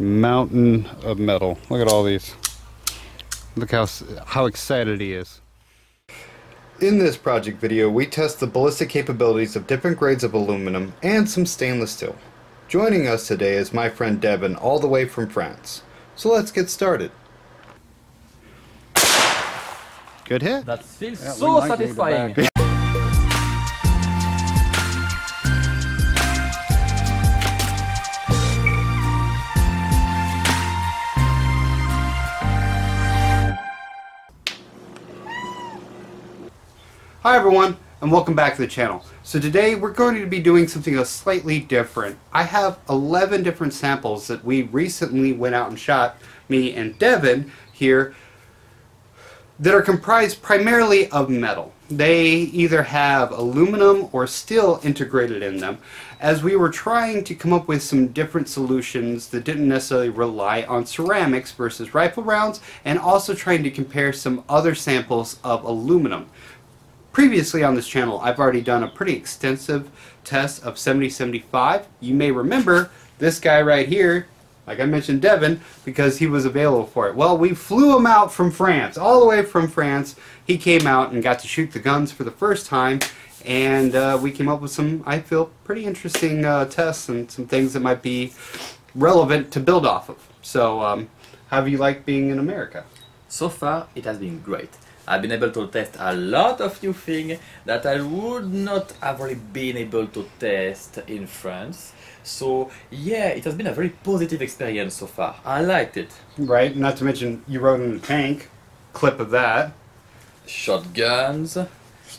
mountain of metal. Look at all these. Look how, how excited he is. In this project video, we test the ballistic capabilities of different grades of aluminum and some stainless steel. Joining us today is my friend Devon, all the way from France. So let's get started. Good hit. That feels Yeah, so might need a satisfying. Hi everyone, and welcome back to the channel. So today we're going to be doing something a slightly different. I have 11 different samples that we recently went out and shot, me and Devon here, that are comprised primarily of metal. They either have aluminum or steel integrated in them, as we were trying to come up with some different solutions that didn't necessarily rely on ceramics versus rifle rounds, and also trying to compare some other samples of aluminum. Previously on this channel, I've already done a pretty extensive test of 7075. You may remember this guy right here, like I mentioned Devon, because he was available for it. Well, we flew him out from France, all the way from France. He came out and got to shoot the guns for the first time, and uh, we came up with some, I feel, pretty interesting uh, tests and some things that might be relevant to build off of. So, um, how have you liked being in America? So far, it has been great. I've been able to test a lot of new things that I would not have really been able to test in France. So yeah, it has been a very positive experience so far. I liked it. Right, not to mention you rode in a tank. Clip of that. Shotguns,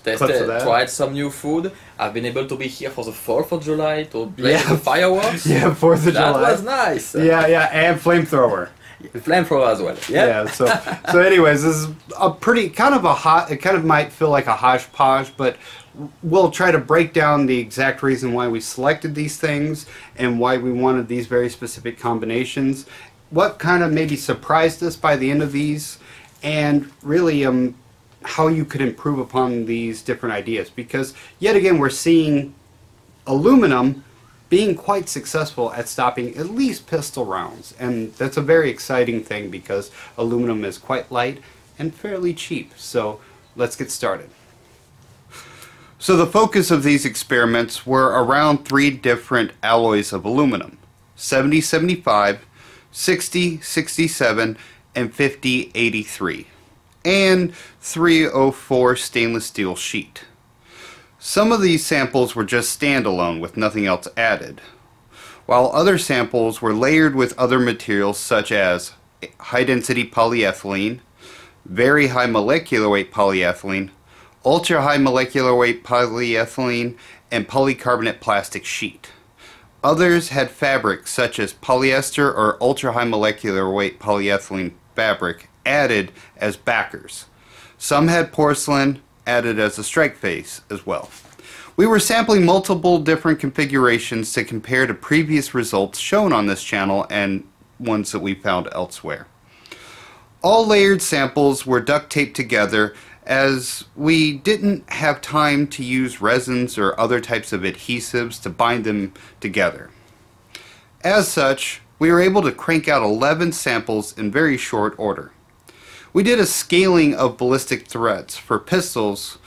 tested, tried some new food. I've been able to be here for the 4th of July to play Yeah. the fireworks. Yeah, Fourth of That July. That was nice. Yeah, yeah, and flamethrower. Flamethrower as well. Yeah. Yeah. So, so anyways, this is a pretty kind of a hot. It kind of might feel like a hodgepodge, but we'll try to break down the exact reason why we selected these things and why we wanted these very specific combinations. What kind of maybe surprised us by the end of these, and really um, how you could improve upon these different ideas. Because yet again, we're seeing aluminum being quite successful at stopping at least pistol rounds. And that's a very exciting thing because aluminum is quite light and fairly cheap. So let's get started. So the focus of these experiments were around three different alloys of aluminum. 7075, 6067, and 5083. And 304 stainless steel sheet. Some of these samples were just standalone with nothing else added, while other samples were layered with other materials such as high density polyethylene, very high molecular weight polyethylene, ultra high molecular weight polyethylene, and polycarbonate plastic sheet. Others had fabrics such as polyester or ultra high molecular weight polyethylene fabric added as backers. Some had porcelain added as a strike face as well. We were sampling multiple different configurations to compare to previous results shown on this channel and ones that we found elsewhere. All layered samples were duct taped together as we didn't have time to use resins or other types of adhesives to bind them together. As such, we were able to crank out 11 samples in very short order. We did a scaling of ballistic threats. For pistols,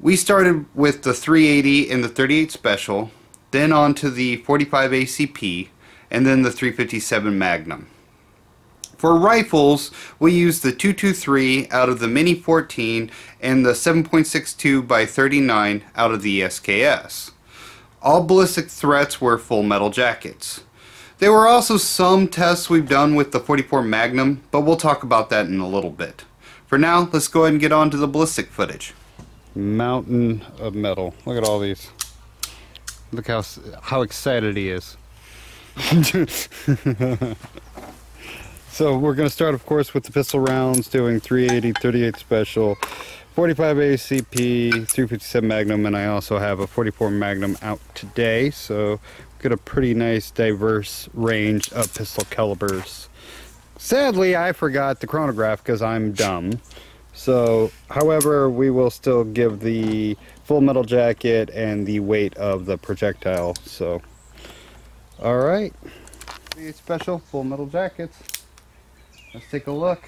we started with the 380 and the 38 Special, then on to the 45 ACP, and then the 357 Magnum. For rifles, we used the 223 out of the Mini 14 and the 7.62 by 39 out of the SKS. All ballistic threats were full metal jackets. There were also some tests we've done with the 44 Magnum, but we'll talk about that in a little bit. For now, let's go ahead and get on to the ballistic footage. Mountain of metal. Look at all these. Look how how excited he is. so we're going to start, of course, with the pistol rounds, doing 380, 38 special, 45 ACP, 357 Magnum, and I also have a 44 Magnum out today. So get a pretty nice diverse range of pistol calibers. Sadly, I forgot the chronograph because I'm dumb. So, however, we will still give the full metal jacket and the weight of the projectile. So, all right. Special full metal jackets. Let's take a look.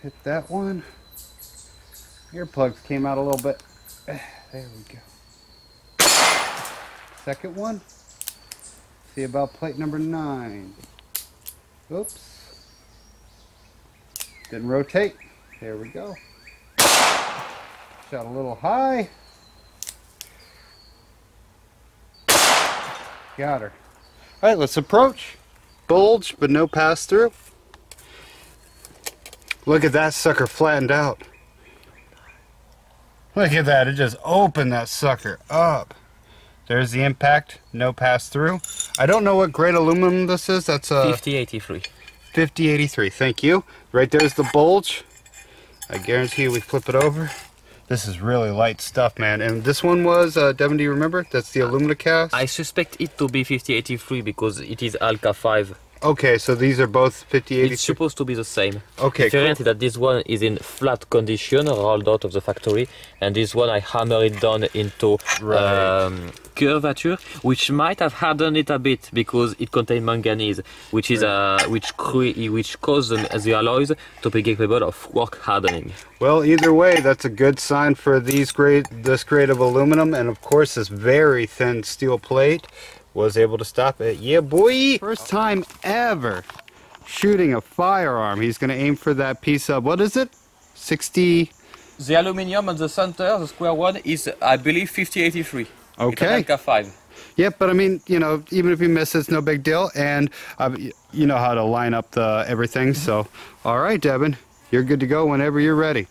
Hit that one. Earplugs came out a little bit. There we go. Second one. See about plate number nine. Oops. Didn't rotate. There we go. Shot a little high. Got her. All right, let's approach. Bulge, but no pass through. Look at that sucker flattened out. Look at that, it just opened that sucker up. There's the impact, no pass through. I don't know what grade aluminum this is. That's a 5083. 5083. Thank you. Right there's the bulge. I guarantee you we flip it over. This is really light stuff, man. And this one was, uh, Devon, do you remember? That's the alumina cast? I suspect it to be 5083 because it is Alka 5. Okay, so these are both 5083. It's supposed to be the same. Okay, Different cool. is that this one is in flat condition, rolled out of the factory, and this one I hammer it down into Right. um, curvature, which might have hardened it a bit because it contains manganese, which is uh, which which causes the, the alloys to be capable of work hardening. Well, either way, that's a good sign for these grade, this grade of aluminum, and of course, this very thin steel plate was able to stop it. Yeah, boy! First time ever shooting a firearm. He's going to aim for that piece of what is it? 60. The aluminium on the center, the square one, is I believe 5083. Okay. Alka 5. Yep, but I mean, you know, even if you miss, it's no big deal, and uh, you know how to line up the everything. So, all right, Devon, you're good to go whenever you're ready.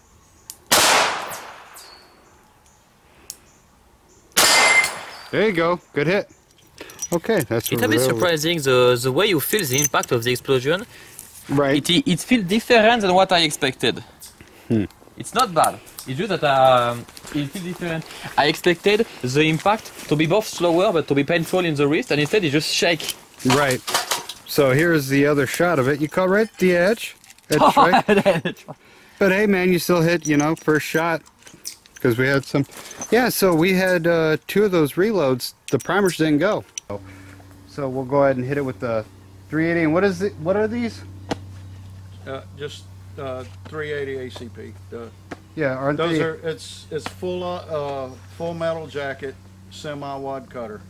There you go. Good hit. Okay, that's It's a bit surprising the, the way you feel the impact of the explosion. Right. It, it feels different than what I expected. Hmm. It's not bad. It's just that um, it feels different. I expected the impact to be both slower but to be painful in the wrist, and instead it just shake. Right. So here's the other shot of it. You caught right the edge. Edge strike. But hey, man, you still hit, you know, first shot. Because we had some. Yeah, so we had uh, two of those reloads. The primers didn't go. So we'll go ahead and hit it with the 380. And what is it? What are these? Uh, just, uh, three eighty ACP. The- Yeah, aren't Those they? are, it's, it's full, uh, full metal jacket, semi wad cutter.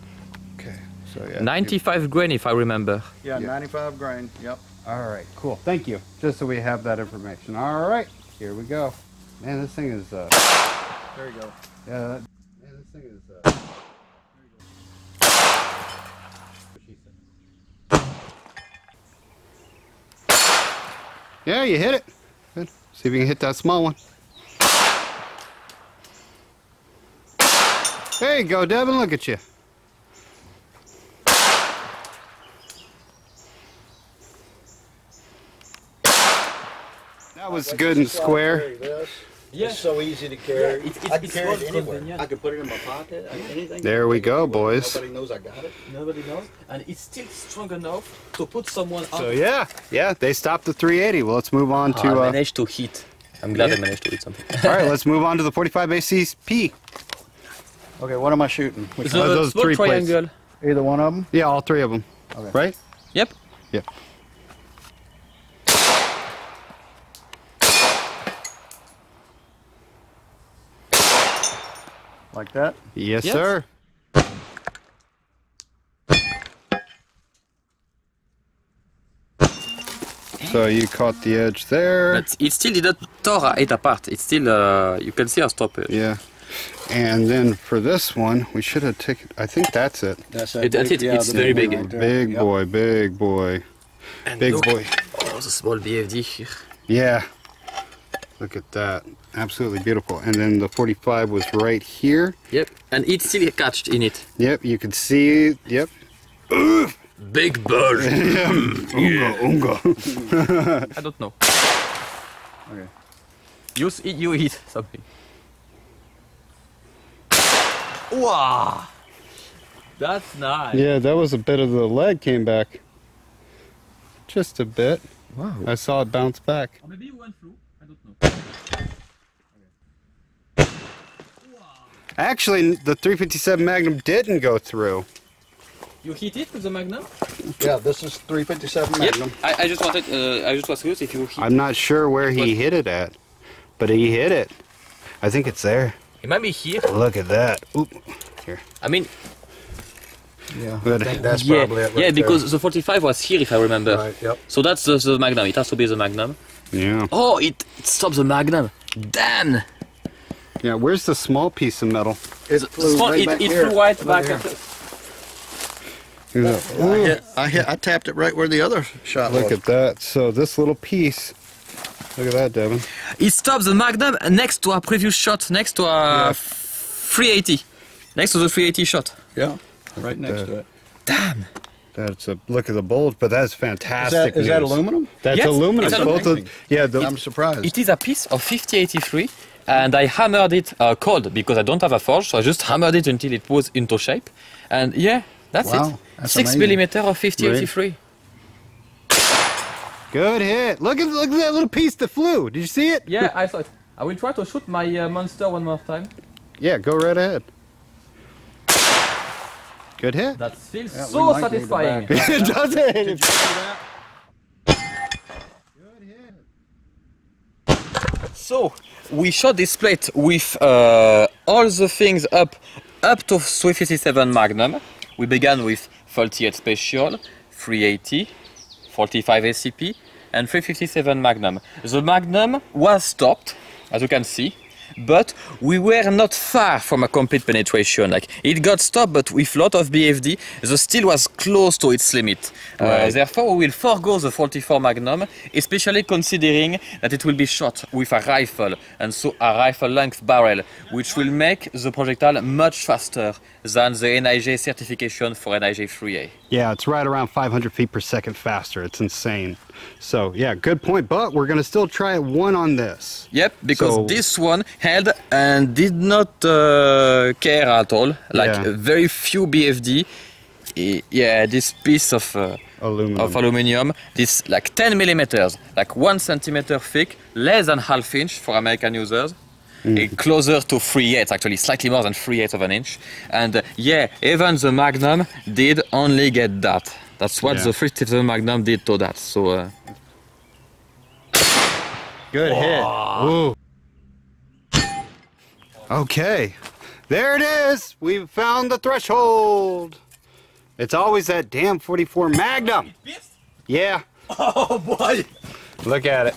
Okay. So yeah. 95 grain, if I remember. Yeah, Yeah. ninety-five grain, yep. All right. Cool. Thank you. Just so we have that information. All right. Here we go. Man, this thing is. Uh, There you go. yeah. that- Man, this thing is. Yeah, you hit it. Good. See if you can hit that small one. There you go, Devon. Look at you. That was good and square. Yeah. It's so easy to carry. it's- it's- I can it's carry more it anywhere. convenient. I can put it in my pocket, I- anything. There we go, boys. Nobody knows I got it. Nobody knows. And it's still strong enough to put someone on. So yeah, yeah, they stopped the 380. Well, let's move on I to. Uh, managed to hit. I'm glad Yeah. I managed to hit something. all right, let's move on to the 45 ACP. Okay, what am I shooting? Which the Uh, those small three plates. triangle. Either one of them? Yeah, all three of them. Okay. Right? Yep. Yeah. Like that? Yes, Yes. sir. So you caught the edge there. But it still didn't tear it apart. It's still, uh, you can see a stopper. Yeah. And then for this one, we should have taken. I think that's it. That's It- that's it, it's very big big. one right. Big Yep. boy, big boy, And big look, boy. Oh, the small BFD here. Yeah. Look at that. Absolutely beautiful. And then the 45 was right here. Yep. And it's still attached in it. Yep, you can see. Yep. Big bird. Unga, unga. I don't know. Okay. You, s- you eat something. Wow. That's nice. Yeah, that was a bit of the leg came back. Just a bit. Wow. I saw it bounce back. Maybe you went through. I don't know. Actually, the 357 Magnum didn't go through. You hit it with the Magnum? Yeah, this is 357 Yep. Magnum. I, I just wanted, uh, I just was curious if you hit. I'm not sure where he hit it at, but he hit it. I think it's there. It might be here. Look at that. Oop. Here. I mean, Yeah, Good. I think that's yeah, probably it right yeah, there. because the 45 was here, if I remember. Right, yep. So that's the, the Magnum. It has to be the Magnum. Yeah. Oh, it, it stops the Magnum. Damn! Yeah. Where's the small piece of metal? It flew Small- right it, back it here. flew right Right back. here. at us. Yeah. I hit, I hit, I tapped it right where the other shot Look was. at that. So this little piece. Look at that, Devon. It stops the Magnum next to our previous shot, next to our Yeah. 380. Next to the 380 shot. Yeah, right next that. to it. Damn! That's a look at the bulge, but that's Is fantastic. that, is that aluminum? That's Yes, aluminum. it's Both aluminum. of, yeah. The, I'm surprised. It is a piece of 5083 and I hammered it uh, cold because I don't have a forge, so I just hammered it until it was into shape. And yeah, that's Wow, it. that's 6 amazing. millimeter of 5083. good hit. Look at look at that little piece that flew. Did you see it? Yeah, I saw it. I will try to shoot my uh, monster one more time. Yeah. Go right ahead. Good hit. That feels Yeah, so might need to satisfying. back it does it. So we shot this plate with uh, all the things up up to 357 Magnum. We began with 48 Special, 380, 45 ACP, and 357 Magnum. The Magnum was stopped, as you can see, but we were not far from a complete penetration. Like it got stopped, but with lot of BFD, the steel was close to its limit. Uh, therefore, we will forego the 44 Magnum, especially considering that it will be shot with a rifle, and so a rifle-length barrel, which will make the projectile much faster than the NIJ certification for NIJ 3A. Yeah, it's right around 500 feet per second faster. It's insane. So yeah, good point. But we're gonna still try one on this. Yep, because So- this one held and did not uh, care at all. Like Yeah. very few BFD. Yeah, this piece of uh, Aluminum. of aluminium, this like 10 millimeters, like one centimeter thick, less than half inch for American users. eh, closer to 3 eighths, actually, slightly more than 3 eighths of an inch. And uh, yeah, even the Magnum did only get that. That's what Yeah. the 57 Magnum did to that. So uh, Good hit. Ooh. Okay, there it is. We've found the threshold. It's always that damn 44 Magnum. Yeah. Oh boy! Look at it.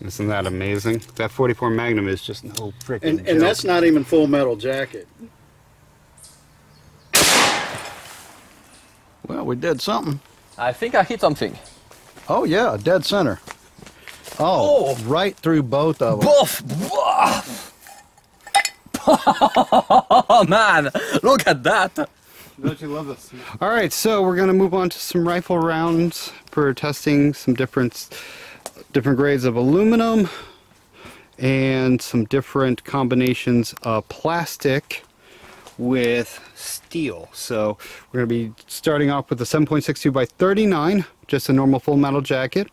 Isn't that amazing? That 44 Magnum is just no freaking And, joke. and that's not even full metal jacket. Well, we did something. I think I hit something. Oh yeah, dead center. Oh, Oh. right through both of them. Both! Oh man, look at that! Don't you love this? All right, so we're gonna move on to some rifle rounds for testing some different different grades of aluminum and some different combinations of plastic with steel. So we're gonna be starting off with the 7.62 by 39, just a normal full metal jacket.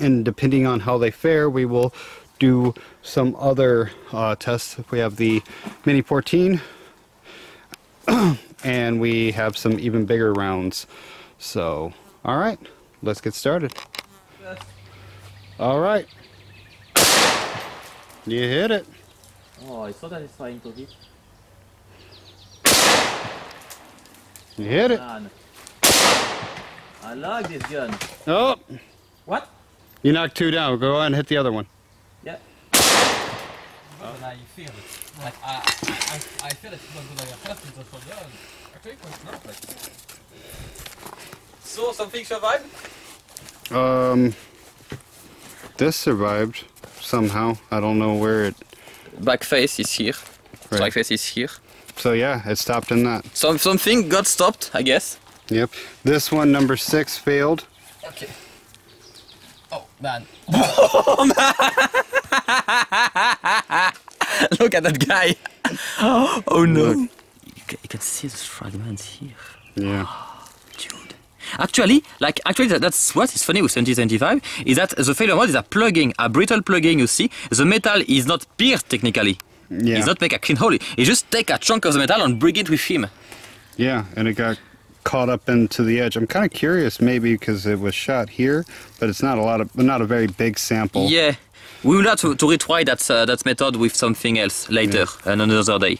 And depending on how they fare, we will do some other uh, tests. We have the Mini 14 and we have some even bigger rounds. So, all right, let's get started. All right. You hit it. Oh, it's so satisfying to hit. You hit it. I like this gun. Oh, What? You knocked two down. Go ahead and hit the other one. Yeah. When I feel it. Like, I, I, I feel it was when I first into the shoulder. Actually, it was not like So, something survived? Um, this survived somehow. I don't know where it. Back face is here. Right. Back face is here. So yeah, it stopped in that. Some, something got stopped, I guess. Yep. This one, number six, failed. Okay. Man. Oh, man. Look at that guy. Oh, no. Look. You can, you can see the fragments here. Yeah. Ah, dude. Actually, like actually, that, that's what is funny with 7075 is that the failure mode is a plugging, a brittle plugging. You see, the metal is not pierced technically. Yeah. It's not make a clean hole. He just take a chunk of the metal and bring it with him. Yeah, and it got caught up into the edge. I'm kind of curious, maybe because it was shot here, but it's not a lot of, not a very big sample. Yeah, we will have to, to retry that uh, that method with something else later and another day.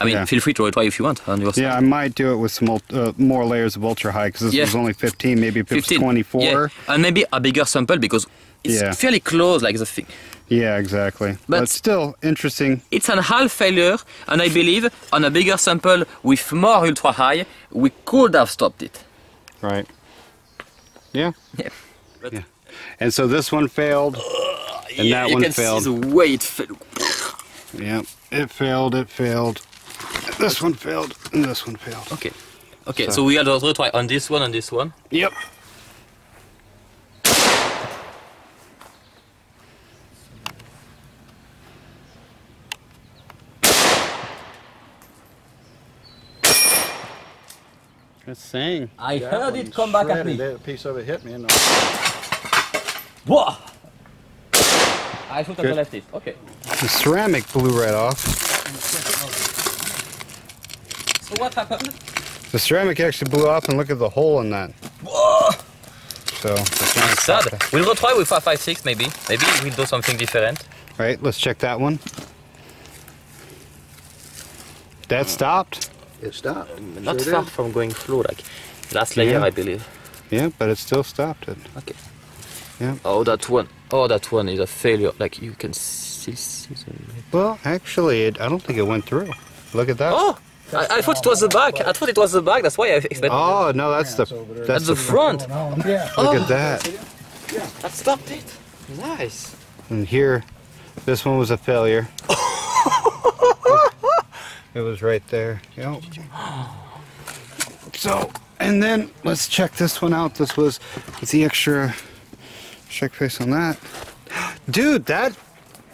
I mean, Yeah. feel free to retry if you want. Yeah, I might do it with some ult- uh, more layers of ultra high because this Yeah. was only 15. Maybe if it was 15. 24. Yeah, and maybe a bigger sample because it's Yeah. fairly close, like the thing. Yeah, exactly. But, But- still interesting. It's an half failure, and I believe on a bigger sample with more ultra high, we could have stopped it. Right. Yeah. Yeah. But Yeah. And so this one failed. And yeah, that you one can failed. see the way it fell. Yep. It failed. It failed. This one failed. And this one failed. Okay. Okay, So- so, we had a retry on this one and this one. Yep. It's saying. I That heard it come back at shredded me. it. A piece of it hit me in the. Whoa! I should have Good. left it. Okay. The ceramic blew right off. So what happened? The ceramic actually blew off, and look at the hole in that. Whoa! So, it's not Sad. We'll go try with 556 maybe. Maybe we'll do something different. Right, let's check that one. That stopped? It stopped. Not Sure far did. from going through, like last layer, Yeah. I believe. Yeah, but it still stopped it. Okay. Yeah. Oh, that one. Oh, that one is a failure. Like you can still see the. Well, actually, it, I don't think it went through. Look at that. Oh! I, I thought it was the back. I thought it was the back. That's why I expected. Oh, no, that's the That's that's the the front. Yeah. Look Oh. at that. Yeah. That stopped it. Nice. And here, this one was a failure. it was right there. Yep. So, and then let's check this one out. This was with the extra check face on that. Dude, that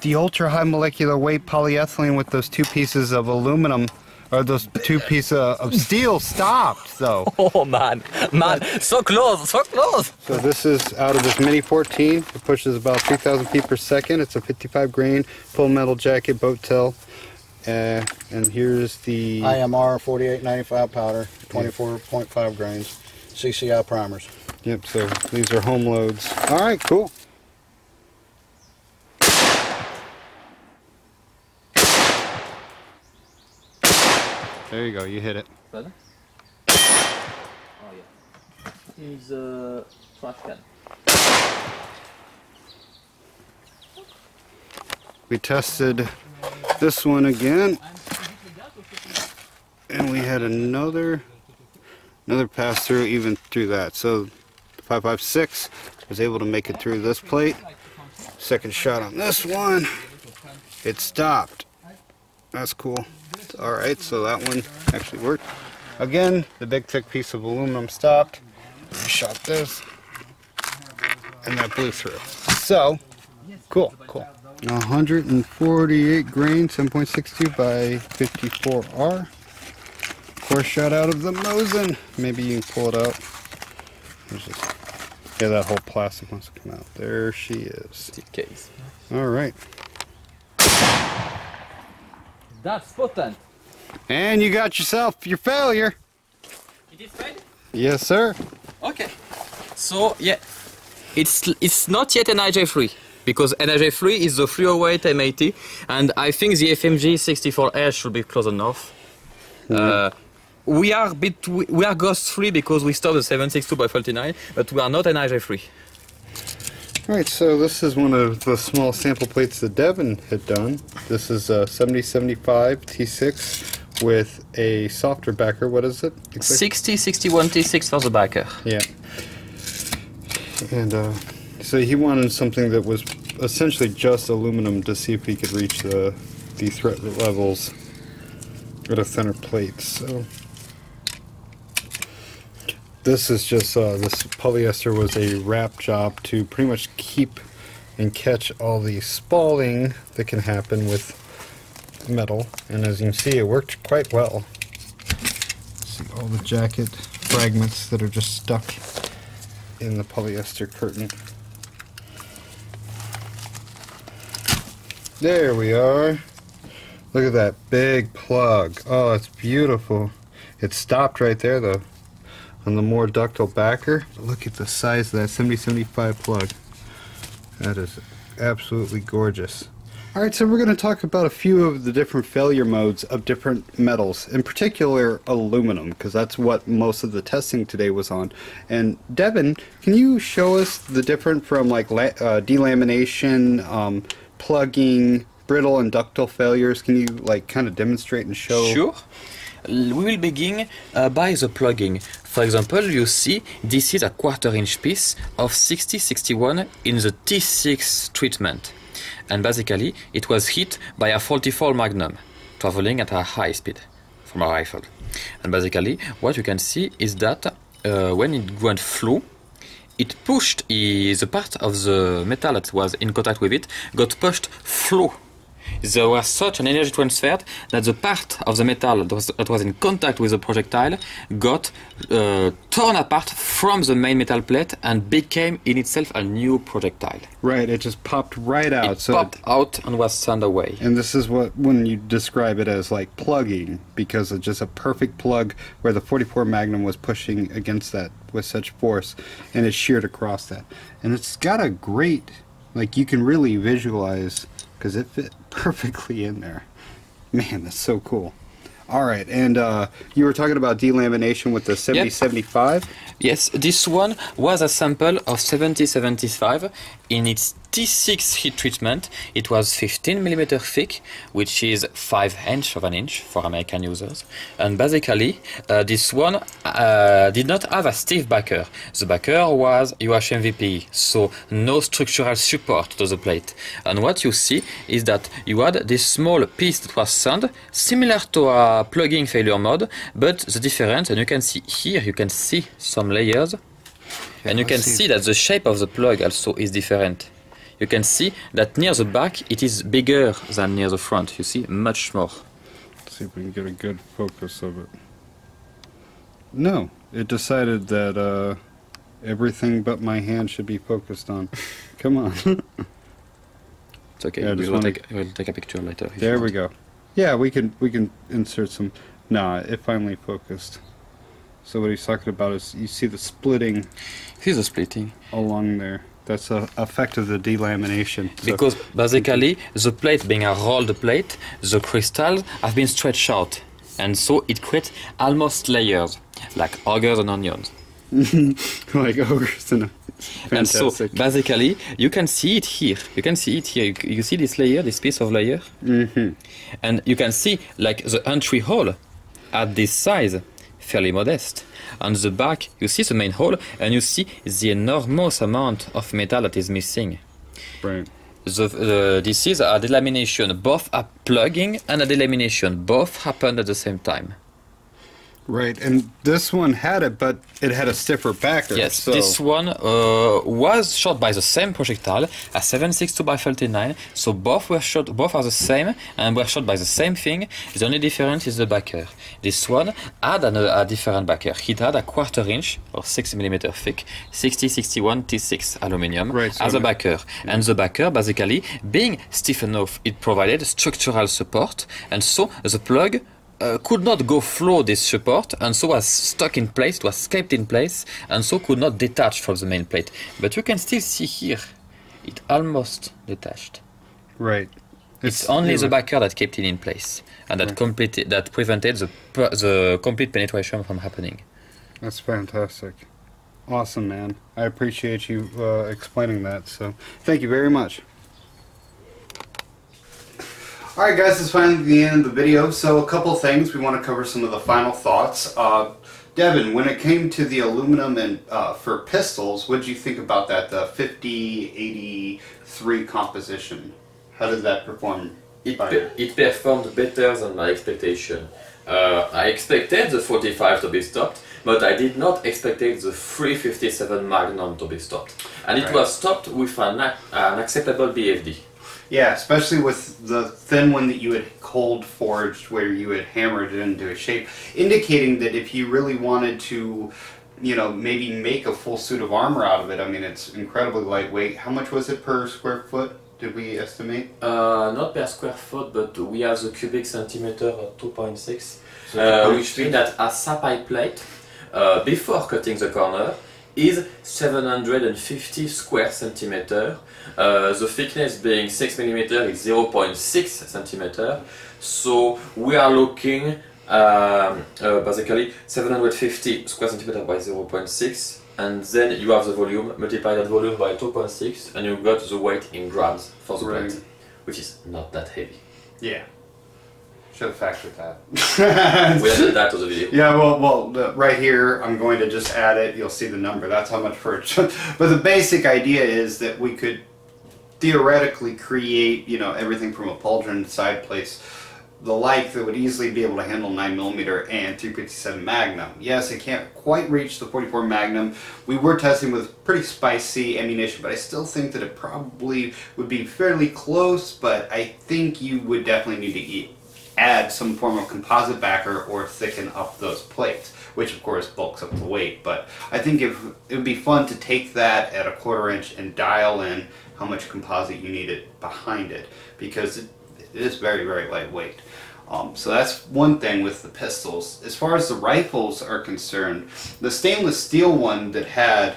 the ultra high molecular weight polyethylene with those two pieces of aluminum or those two pieces of steel stopped though. Oh man, man, so close, so close. So this is out of this Mini 14. It pushes about 3,000 feet per second. It's a 55 grain full metal jacket boat tail. Uh, and here's the IMR 4895 powder, 24.5 grains, CCI primers. Yep. So these are home loads. All right. Cool. There you go. You hit it. Oh yeah. He's a trash can. We tested this one again, and we had another another pass through even through that. So 556 was able to make it through this plate. Second shot on this one, it stopped. That's cool. All right, so that one actually worked. Again, the big thick piece of aluminum stopped. We shot this, and that blew through. So, cool, cool. 148 grain, 7.62 by 54R. Course shot out of the Mosin. Maybe you can pull it out. There's just, yeah, that whole plastic wants to come out. There she is. Case. All right. That's potent. And you got yourself your failure. It is fine. Yes, sir. Okay. So yeah, it's it's not yet NIJ3 because NIJ3 is the 308 M80, and I think the FMG 64S should be close enough. Uh, we are bit we are Ghost free because we stopped the 762 by 49, but we are not NIJ3. All right, so this is one of the small sample plates that Devon had done. This is a 7075 T6 with a softer backer. What is it? exactly? 60, 61 T6 for the backer. Yeah. And uh, so he wanted something that was essentially just aluminum to see if he could reach the the threat levels at a thinner plate. So this is just uh, this polyester was a wrap job to pretty much keep and catch all the spalling that can happen with metal. And as you can see, it worked quite well. See all the jacket fragments that are just stuck in the polyester curtain. There we are. Look at that big plug. Oh, it's beautiful. It stopped right there though on the more ductile backer. Look at the size of that 7075 plug. That is absolutely gorgeous. Alright, so we're going to talk about a few of the different failure modes of different metals, in particular aluminum, because that's what most of the testing today was on. And Devon, can you show us the different from like uh, delamination, um, plugging, brittle and ductile failures? Can you like kind of demonstrate and show? Sure. We will begin uh, by the plugging. For example, you see this is a quarter inch piece of 6061 in the T6 treatment. And basically, it was hit by a 44 Magnum traveling at a high speed from a rifle. And basically, what you can see is that uh, when it went flow, it pushed the part of the metal that was in contact with it got pushed flow there was such an energy transfer that the part of the metal that was, that was in contact with the projectile got uh, torn apart from the main metal plate and became in itself a new projectile. Right, it just popped right out. It so popped out and was sent away. And this is what when you describe it as like plugging, because it's just a perfect plug where the 44 Magnum was pushing against that with such force, and it sheared across that. And it's got a great, like you can really visualize because it fit perfectly in there. Man, that's so cool. All right, and uh, you were talking about delamination with the 7075. Yes, this one was a sample of 7075 in its T6 heat treatment. It was 15 millimeter thick, which is 5 inch of an inch for American users. And basically, uh, this one uh, did not have a stiff backer. The backer was UHMVP, so no structural support to the plate. And what you see is that you had this small piece that was sand, similar to a plugging failure mode, but the difference, and you can see here, you can see some layers and you can see that the shape of the plug also is different. You can see that near the back it is bigger than near the front. You see, much more. Let's see if we can get a good focus of it. No, it decided that uh, everything but my hand should be focused on. Come on. It's okay. Yeah, we will take, we'll take a picture later. there we go. Yeah, we can we can insert some. Nah, it finally focused. So what he's talking about is you see the splitting Here's the splitting. along there. That's the effect of the delamination. So- Because basically, the plate being a rolled plate, the crystals have been stretched out. And so it creates almost layers, like ogres and onions. like ogres and And so basically, you can see it here. You can see it here. You, you see this layer, this piece of layer? hmm And you can see like the entry hole at this size, fairly modest. On the back, you see the main hole and you see the enormous amount of metal that is missing. Right. The, the, this is a delamination, both a plugging and a delamination, both happened at the same time. Right, and this one had it, but it had a stiffer backer. Yes, so this one uh, was shot by the same projectile, a 762 by 39. So both were shot, both are the same, and were shot by the same thing. The only difference is the backer. This one had an, a different backer. It had a quarter inch or 6 millimeter thick, 6061 T6 aluminium Right, so as a backer. And the backer, basically, being stiff enough, it provided structural support, and so the plug uh, could not go flow this support and so was stuck in place, it was kept in place and so could not detach from the main plate. But you can still see here, it almost detached. right. It's, only the backer that kept it in place and that completed, that prevented the, the complete penetration from happening. That's fantastic. Awesome, man. I appreciate you uh, explaining that. So, thank you very much. All right, guys, it's finally the end of the video. So, a couple things. We want to cover some of the final thoughts. Uh, Devon, when it came to the aluminum and uh, for pistols, what did you think about that? The 5083 composition. How did that perform? It, Fine. pe- it performed better than my expectation. Uh, I expected the 45 to be stopped, but I did not expect the 357 Magnum to be stopped. And it Right. was stopped with an, an acceptable BFD. Yeah, especially with the thin one that you had cold forged, where you had hammered it into a shape, indicating that if you really wanted to, you know, maybe make a full suit of armor out of it, I mean, it's incredibly lightweight. How much was it per square foot? Did we estimate? Uh, not per square foot, but we have the cubic centimeter at 2.6, So uh, which means that a SAPI plate, uh, before cutting the corner, is 750 square centimeter. Uh, the thickness being 6 millimeter is 0.6 centimeter. So we are looking um, uh, basically 750 square centimeter by 0.6 and then you have the volume, multiply that volume by 2.6 and you got the weight in grams for the Right. plate, which is not that heavy. Yeah. Should have factored that. We added that to the video. Yeah, well, well, the, right here, I'm going to just add it. You'll see the number. That's how much for it. but the basic idea is that we could theoretically create, you know, everything from a pauldron side plates, the like that would easily be able to handle 9mm and 357 Magnum. Yes, it can't quite reach the 44 Magnum. We were testing with pretty spicy ammunition, but I still think that it probably would be fairly close, but I think you would definitely need to eat add some form of composite backer or thicken up those plates, which of course bulks up the weight. But I think if it would be fun to take that at a quarter inch and dial in how much composite you needed behind it because it, it is very very lightweight. Um, so that's one thing with the pistols. As far as the rifles are concerned, the stainless steel one that had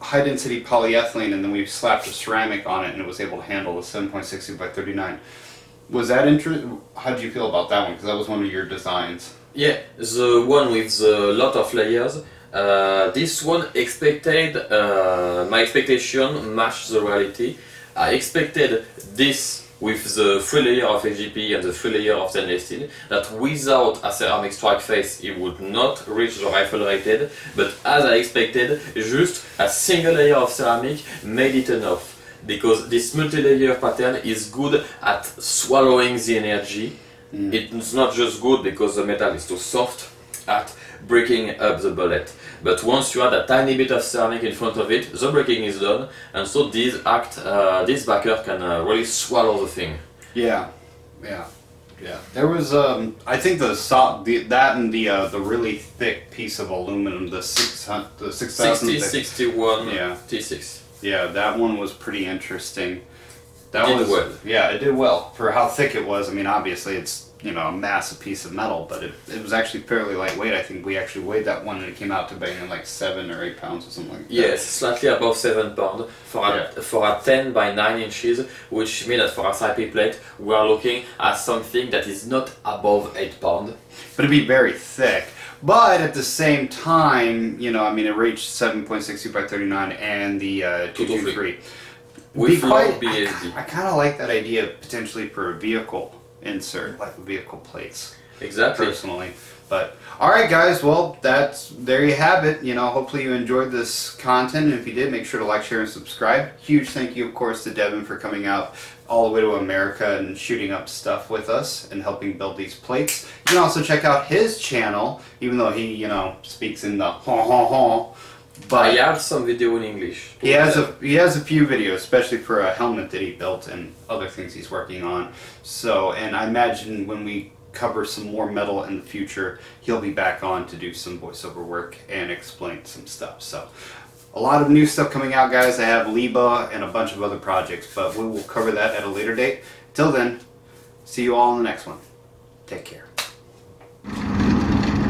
high density polyethylene and then we slapped a ceramic on it and it was able to handle the 7.60 by 39 was that interest how did you feel about that one because that was one of your designs Yeah, the one with the lot of layers. Uh, this one expected, uh, my expectation matched the reality. I expected this with the three layer of HGP and the three layer of stainless steel, that without a ceramic strike face it would not reach the rifle rated, but as I expected, just a single layer of ceramic made it enough. Because this multi-layer pattern is good at swallowing the energy it's not just good because the metal is too soft at breaking up the bullet. But once you add a tiny bit of ceramic in front of it, the breaking is done, and so this act, uh, this backer can uh, really swallow the thing. yeah yeah yeah there was um i think the, so- the that and the uh, the really thick piece of aluminum the 600 the 6000 60, 61, Yeah. T6. Yeah that one was pretty interesting that Did was well. yeah it did well for how thick it was i mean obviously it's you know a massive piece of metal but it, it was actually fairly lightweight i think we actually weighed that one and it came out to being like seven or eight pounds or something like that Yes, slightly above 7 pounds for a, Yeah. for a 10 by 9 inches, which means that for a SIP plate, we are looking at something that is not above 8 pounds. but it'd be very thick. But at the same time, you know, I mean, it reached 7.62 by 39 and the uh, 223. With Be quite- BFD. I, kind of like that idea potentially for a vehicle insert, like vehicle plates, Exactly. personally. But all right, guys. Well, that's there you have it. You know, hopefully you enjoyed this content. And if you did, make sure to like, share, and subscribe. Huge thank you, of course, to Devon for coming out all the way to America and shooting up stuff with us and helping build these plates. You can also check out his channel, even though he, you know, speaks in the ha ha ha. But I have some video in English. he has a he has a few videos, especially for a helmet that he built and other things he's working on. So, and I imagine when we cover some more metal in the future, he'll be back on to do some voiceover work and explain some stuff. So, a lot of new stuff coming out, guys. I have Liba and a bunch of other projects, but we will cover that at a later date. Till then, see you all in the next one. Take care.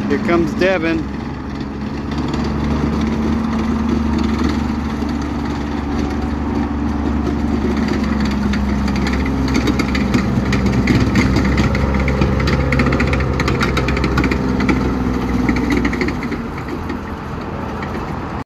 Here comes Devon.